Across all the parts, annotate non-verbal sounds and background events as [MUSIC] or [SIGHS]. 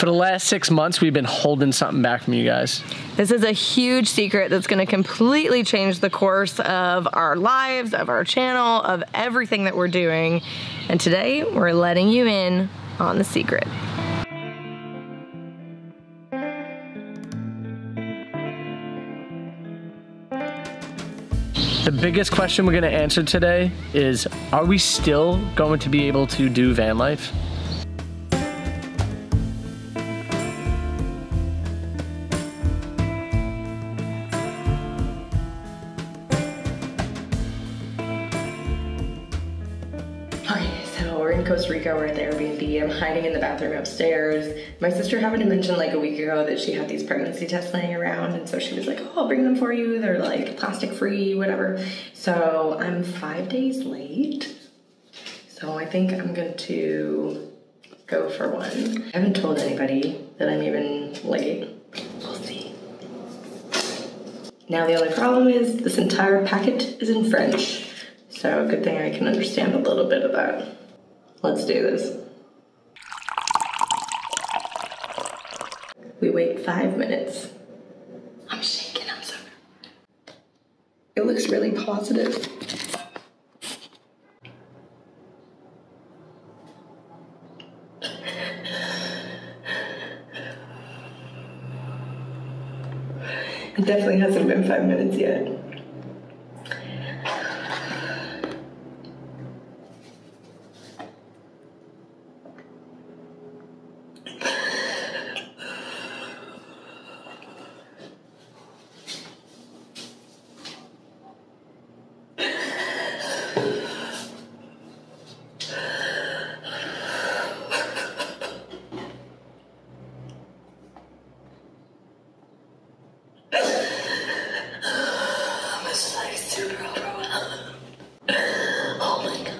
For the last six months, we've been holding something back from you guys. This is a huge secret that's going to completely change the course of our lives, of our channel, of everything that we're doing. And today, we're letting you in on the secret. The biggest question we're going to answer today is Are we still going to be able to do van life? I'm hiding in the bathroom upstairs. My sister happened to mention like a week ago that she had these pregnancy tests laying around, and so she was like, Oh, I'll bring them for you. They're like plastic free, whatever. So I'm five days late. So I think I'm going to go for one. I haven't told anybody that I'm even late. We'll see. Now the only problem is this entire packet is in French. So good thing I can understand a little bit of that. Let's do this. Wait five minutes. I'm shaking, I'm so It looks really positive. It definitely hasn't been five minutes yet. I'm just like super overwhelmed. Oh my god.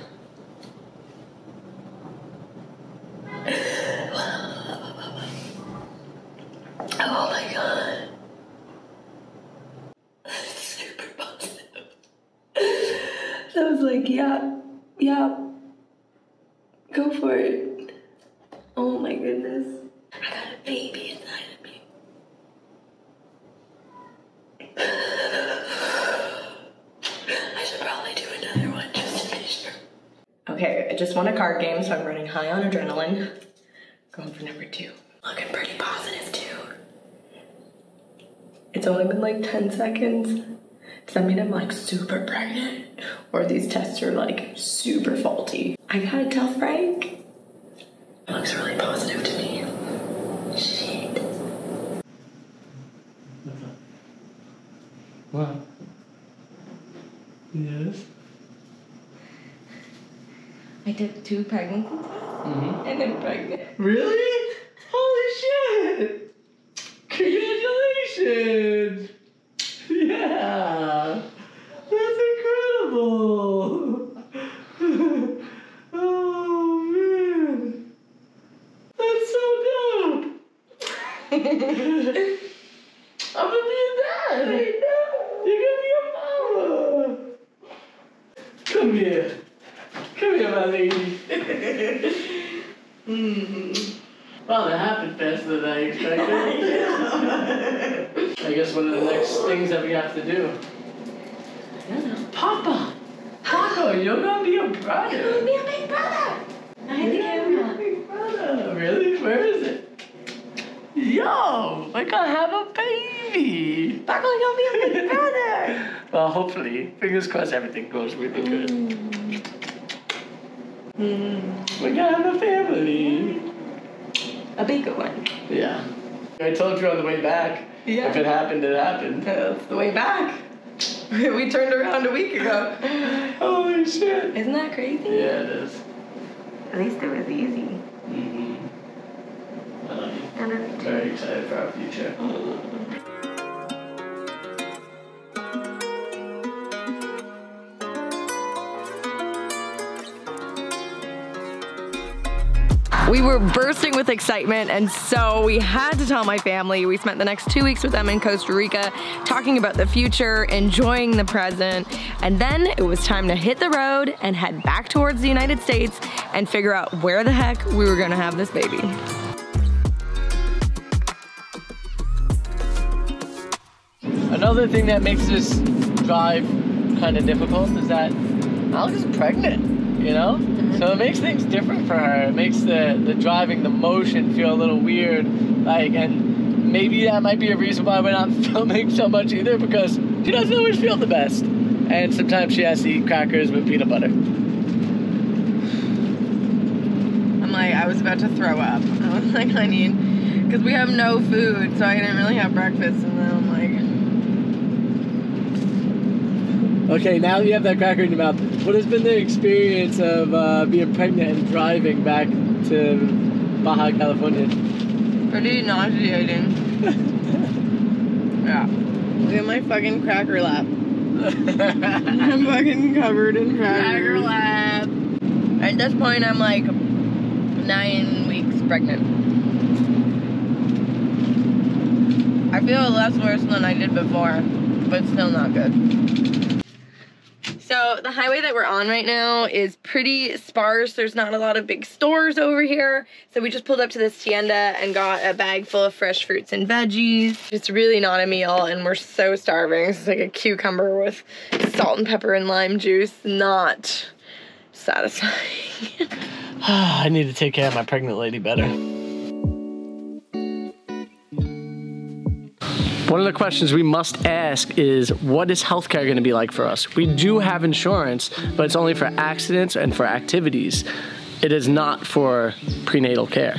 Oh my god. Super positive. I was like, yeah, yeah. Go for it. Oh my goodness. I got a baby inside of me. I should probably do another one just to be sure. Okay, I just won a card game, so I'm running high on adrenaline. Going for number two. Looking pretty positive too. It's only been like 10 seconds. Does that mean I'm like super pregnant? Or these tests are like super faulty? I gotta tell Frank. It looks really positive to me. Shit. What? Yes. I did two pregnancy tests mm-hmm. and I'm pregnant. Really? Holy shit! Congratulations! Yeah! That's incredible! [LAUGHS] oh man! That's so dope! [LAUGHS] [LAUGHS] I'm gonna be a dad! I know! You're gonna be a mama! Come here. Come here, my mm. Well, that happened faster than I expected. [LAUGHS] I guess one of the next things that we have to do. Papa! Papa, you're gonna be a brother! You're gonna Be a big brother. I had the You're gonna camera. big brother. Really? Where is it? Yo! We're gonna have a baby! Buckle, gonna be a big [LAUGHS] brother. Well, hopefully, fingers crossed everything goes really good. Mm. We're gonna have a family. A bigger one. Yeah. I told you on the way back. Yeah. If it happened, it happened. That's the way back. [LAUGHS] we turned around a week ago. Holy shit. Isn't that crazy? Yeah, it is. At least it was easy. Mm-hmm. I love you. And then Very excited for our future. [LAUGHS] We were bursting with excitement and so we had to tell my family. We spent the next two weeks with them in Costa Rica talking about the future, enjoying the present, and then it was time to hit the road and head back towards the United States and figure out where the heck we were gonna have this baby. Another thing that makes this drive kind of difficult is that Alex is pregnant you know? So it makes things different for her. It makes the, the driving, the motion feel a little weird. Like, and maybe that might be a reason why we're not [LAUGHS] filming so much either because she doesn't always feel the best. And sometimes she has to eat crackers with peanut butter. I'm like, I was about to throw up. [LAUGHS] I was like, I need, because we have no food, so I didn't really have breakfast, and then I'm like, Okay, now you have that cracker in your mouth. What has been the experience of uh, being pregnant and driving back to Baja California? pretty nauseating. [LAUGHS] yeah. Look at my fucking cracker lap. [LAUGHS] I'm fucking covered in crackers. Cracker lab. At this point, I'm like nine weeks pregnant. I feel less worse than I did before, but still not good. So the highway that we're on right now is pretty sparse. There's not a lot of big stores over here. So we just pulled up to this tienda and got a bag full of fresh fruits and veggies. It's really not a meal and we're so starving. It's like a cucumber with salt and pepper and lime juice. Not satisfying. [LAUGHS] [SIGHS] I need to take care of my pregnant lady better. One of the questions we must ask is what is healthcare going to be like for us? We do have insurance, but it's only for accidents and for activities. It is not for prenatal care.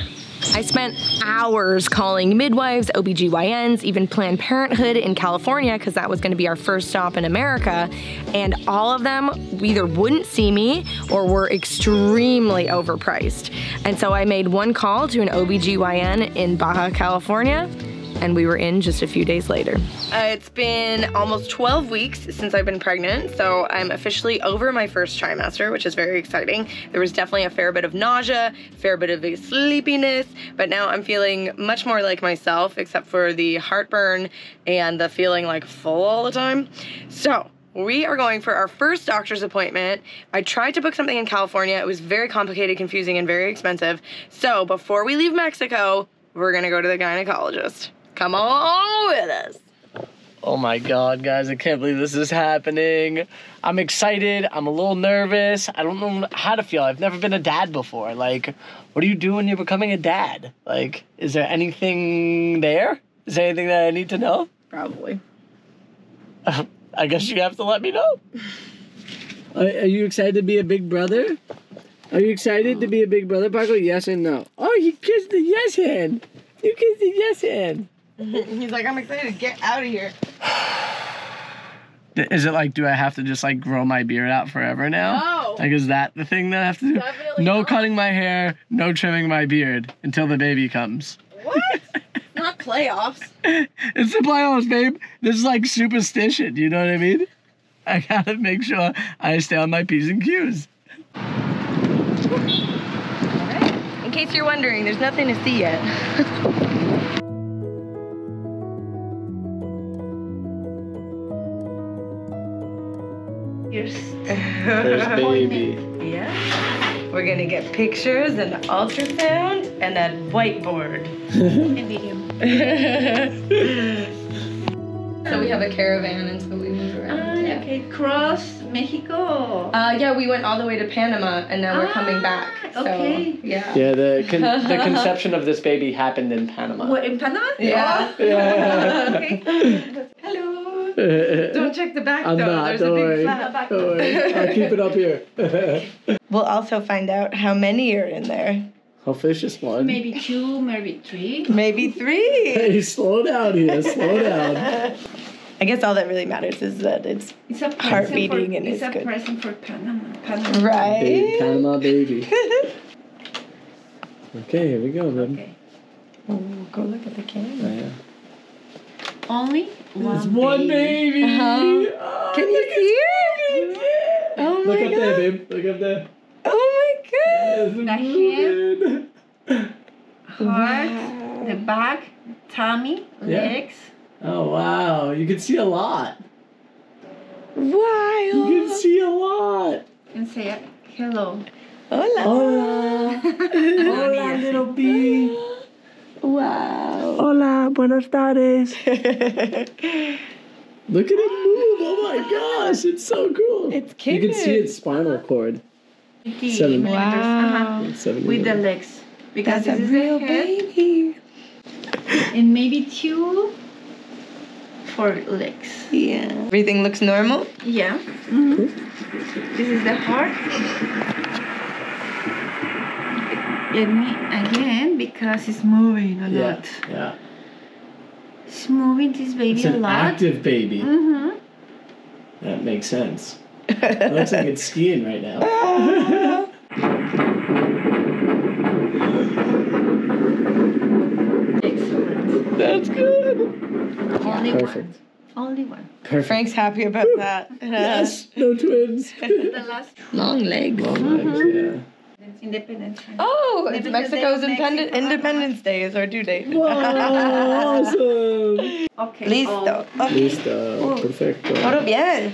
I spent hours calling midwives, OBGYNs, even Planned Parenthood in California, because that was going to be our first stop in America. And all of them either wouldn't see me or were extremely overpriced. And so I made one call to an OBGYN in Baja California. And we were in just a few days later. Uh, it's been almost 12 weeks since I've been pregnant, so I'm officially over my first trimester, which is very exciting. There was definitely a fair bit of nausea, fair bit of sleepiness, but now I'm feeling much more like myself, except for the heartburn and the feeling like full all the time. So, we are going for our first doctor's appointment. I tried to book something in California. It was very complicated, confusing, and very expensive. So, before we leave Mexico, we're gonna go to the gynecologist. Come on with us. Oh my god, guys, I can't believe this is happening. I'm excited. I'm a little nervous. I don't know how to feel. I've never been a dad before. Like, what do you do when you're becoming a dad? Like, is there anything there? Is there anything that I need to know? Probably. [LAUGHS] I guess you have to let me know. [LAUGHS] Are, are you excited to be a big brother? Are you excited to be a big brother, Paco? Yes and no. Oh, you kissed the yes hand. You kissed the yes hand. [LAUGHS] He's like, I'm excited to get out of here. [SIGHS] Is it like, do I have to just like grow my beard out forever now? No. Like, is that the thing that I have to do? Definitely no not. cutting my hair, no trimming my beard until the baby comes. What? [LAUGHS] Not playoffs. [LAUGHS] It's the playoffs, babe. This is like superstition. You know what I mean? I gotta make sure I stay on my P's and Q's. In case you're wondering, there's nothing to see yet. There's [LAUGHS] baby. Yeah. We're gonna get pictures and ultrasound and a whiteboard. [LAUGHS] a video. [LAUGHS] So we have a caravan and so we move Ah, around. yeah. okay, cross Mexico. Uh, yeah, we went all the way to Panama and now we're coming back. So, okay. Yeah. Yeah, the con- the conception of this baby happened in Panama. What in Panama? Yeah. Yeah. okay. Hello. [LAUGHS] Don't check the back I'm though. not. There's Don't a big worry. flap back. Don't worry. I'll keep it up here. [LAUGHS] We'll also find out how many are in there. Hopefully, it's just one. Maybe two, maybe three. Maybe three. [LAUGHS] Hey, slow down here. Slow down. I guess all that really matters is that it's It's a present Heart for, beating and it's it's a good. present for Panama. Panama. Big right. Panama baby. Okay, here we go, then. Okay. Oh, go look at the camera. Yeah. Only one. It's one baby. Uh-huh. Oh, Can you see it's it? big. Oh Look my up there, god. babe. Look up there. Oh my god. It's The moving. Heart, the back, tummy, Yeah. legs. Oh wow, you can see a lot. Wow. You can see a lot. And say hello. Hola. Hola. [LAUGHS] Hola, little bee. Wow. Hola, buenas tardes. [LAUGHS] Look at it move! Oh my gosh, it's so cool. It's You can see cute. its spinal cord. 80 Seven. millimeters, uh-huh, seven with the legs. Because That's a this is the real head baby. and maybe two for legs. Yeah. Everything looks normal. Yeah. mhm. This is the heart. Let again because it's moving a Yeah, lot. yeah. It's moving this baby It's a an lot. active baby. Mm-hmm. That makes sense. It looks like it's skiing right now. Excellent. That's good. Only Perfect. one. Only one. Perfect. Frank's happy about that. [LAUGHS] Yes, no twins. [LAUGHS] The last [LAUGHS] Long legs. Long legs, yeah. Independence. Oh, it's Mexico's they were independent, Mexico. Independence Day is our due date. Wow, awesome. [LAUGHS] Um, okay. Listo. Oh. Okay. Listo. Perfecto. Todo bien.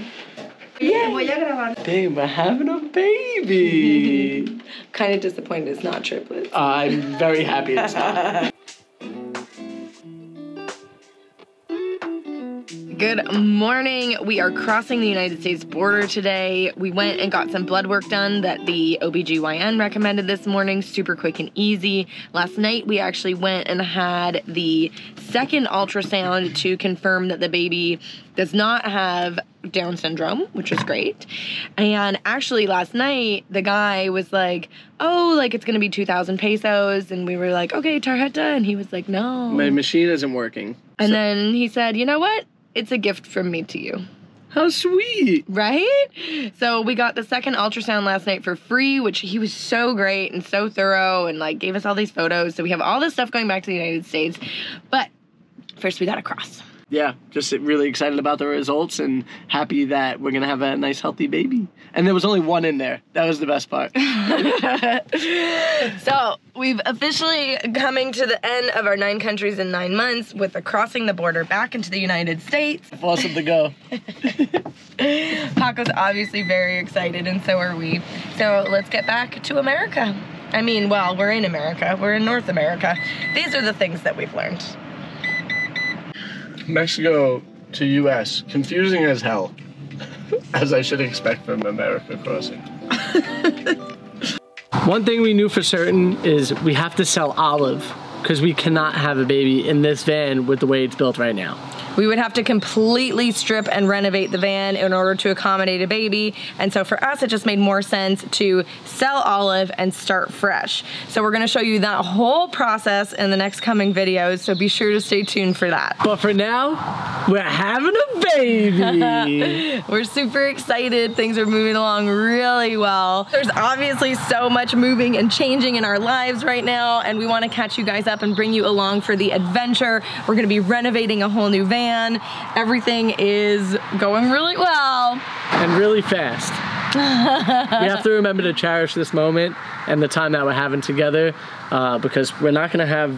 Te voy a grabar. Babe, we're having a baby. [LAUGHS] Kind of disappointed it's not triplets. I'm very happy it's not. [LAUGHS] Good morning. We are crossing the United States border today. We went and got some blood work done that the OBGYN recommended this morning, super quick and easy. Last night we actually went and had the second ultrasound to confirm that the baby does not have Down syndrome, which was great. And actually last night the guy was like, "Oh, like it's going to be 2000 pesos." And we were like, "Okay, tarjeta." And he was like, "No." My machine isn't working. And then he said, You know what? It's a gift from me to you. How sweet. Right? So we got the second ultrasound last night for free, which he was so great and so thorough and like gave us all these photos. So we have all this stuff going back to the United States. But first we gotta cross. Yeah, just really excited about the results and happy that we're gonna have a nice healthy baby. And there was only one in there. That was the best part. [LAUGHS] so we've officially coming to the end of our nine countries in nine months with the crossing the border back into the United States. awesome to go. [LAUGHS] Paco's obviously very excited, and so are we. So let's get back to America. I mean, well, we're in America, we're in North America. These are the things that we've learned. Mexico to US, confusing as hell. [LAUGHS] As I should expect from America crossing. [LAUGHS] One thing we knew for certain is we have to sell Olive because we cannot have a baby in this van with the way it's built right now. We would have to completely strip and renovate the van in order to accommodate a baby. And so for us, it just made more sense to sell Olive and start fresh. So we're gonna show you that whole process in the next coming videos. So be sure to stay tuned for that. But for now, we're having a baby. [LAUGHS] We're super excited. Things are moving along really well. There's obviously so much moving and changing in our lives right now, and we want to catch you guys up and bring you along for the adventure. We're going to be renovating a whole new van. Everything is going really well. and really fast. we have to remember to cherish this moment and the time that we're having together uh, because we're not going to have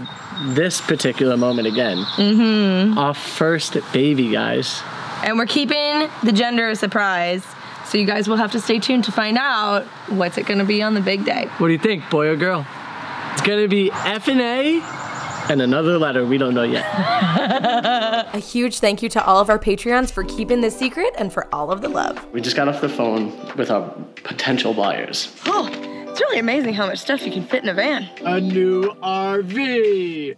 this particular moment again. Mm-hmm. Our first baby, guys. And we're keeping the gender a surprise. So you guys will have to stay tuned to find out what's it going to be on the big day. What do you think, boy or girl? It's going to be F and A and another letter we don't know yet. [LAUGHS] A huge thank you to all of our Patreons for keeping this secret and for all of the love. We just got off the phone with our potential buyers. Oh, it's really amazing how much stuff you can fit in a van. A new RV.